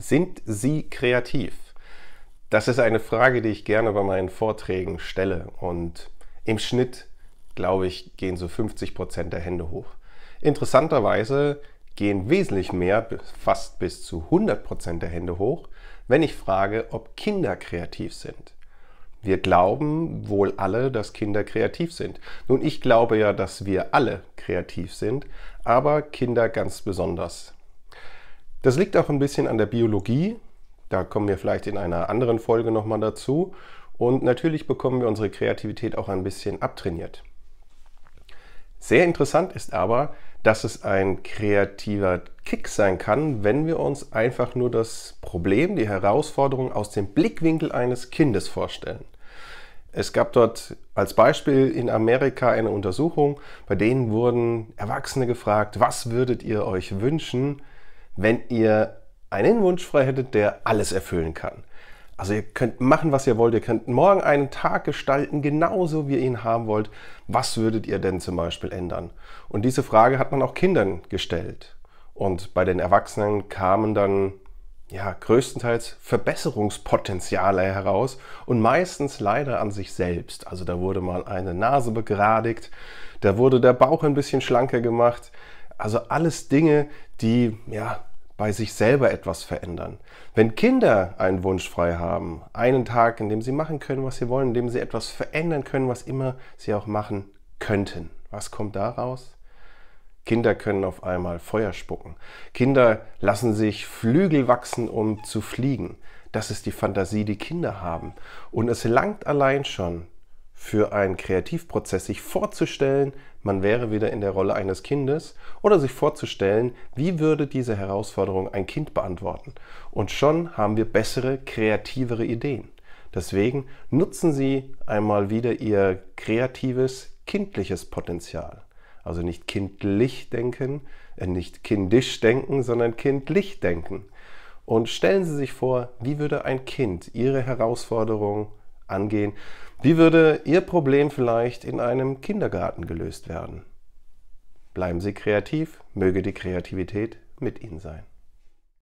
Sind Sie kreativ? Das ist eine Frage, die ich gerne bei meinen Vorträgen stelle und im Schnitt, glaube ich, gehen so 50 Prozent der Hände hoch. Interessanterweise gehen wesentlich mehr, fast bis zu 100 Prozent der Hände hoch, wenn ich frage, ob Kinder kreativ sind. Wir glauben wohl alle, dass Kinder kreativ sind. Nun, ich glaube ja, dass wir alle kreativ sind, aber Kinder ganz besonders. Das liegt auch ein bisschen an der Biologie. Da kommen wir vielleicht in einer anderen Folge nochmal dazu. Und natürlich bekommen wir unsere Kreativität auch ein bisschen abtrainiert. Sehr interessant ist aber, dass es ein kreativer Kick sein kann, wenn wir uns einfach nur das Problem, die Herausforderung aus dem Blickwinkel eines Kindes vorstellen. Es gab dort als Beispiel in Amerika eine Untersuchung, bei denen wurden Erwachsene gefragt, was würdet ihr euch wünschen, wenn ihr einen Wunsch frei hättet, der alles erfüllen kann. Also ihr könnt machen, was ihr wollt. Ihr könnt morgen einen Tag gestalten, genauso wie ihr ihn haben wollt. Was würdet ihr denn zum Beispiel ändern? Und diese Frage hat man auch Kindern gestellt. Und bei den Erwachsenen kamen dann ja, größtenteils Verbesserungspotenziale heraus und meistens leider an sich selbst. Also da wurde mal eine Nase begradigt, da wurde der Bauch ein bisschen schlanker gemacht. Also alles Dinge, die ja bei sich selber etwas verändern. Wenn Kinder einen Wunsch frei haben, einen Tag, in dem sie machen können, was sie wollen, in dem sie etwas verändern können, was immer sie auch machen könnten, was kommt daraus? Kinder können auf einmal Feuer spucken. Kinder lassen sich Flügel wachsen, um zu fliegen. Das ist die Fantasie, die Kinder haben. Und es langt allein schon für einen Kreativprozess, sich vorzustellen, man wäre wieder in der Rolle eines Kindes oder sich vorzustellen, wie würde diese Herausforderung ein Kind beantworten. Und schon haben wir bessere, kreativere Ideen. Deswegen nutzen Sie einmal wieder Ihr kreatives, kindliches Potenzial. Also nicht kindlich denken, äh, nicht kindisch denken, sondern kindlich denken. Und stellen Sie sich vor, wie würde ein Kind Ihre Herausforderung angehen? Wie würde Ihr Problem vielleicht in einem Kindergarten gelöst werden? Bleiben Sie kreativ, möge die Kreativität mit Ihnen sein.